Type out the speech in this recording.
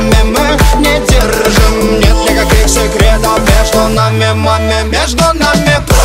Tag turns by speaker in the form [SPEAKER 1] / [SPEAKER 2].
[SPEAKER 1] нами мы не держим Нет никаких секретов. Между нами, маме Между нами просто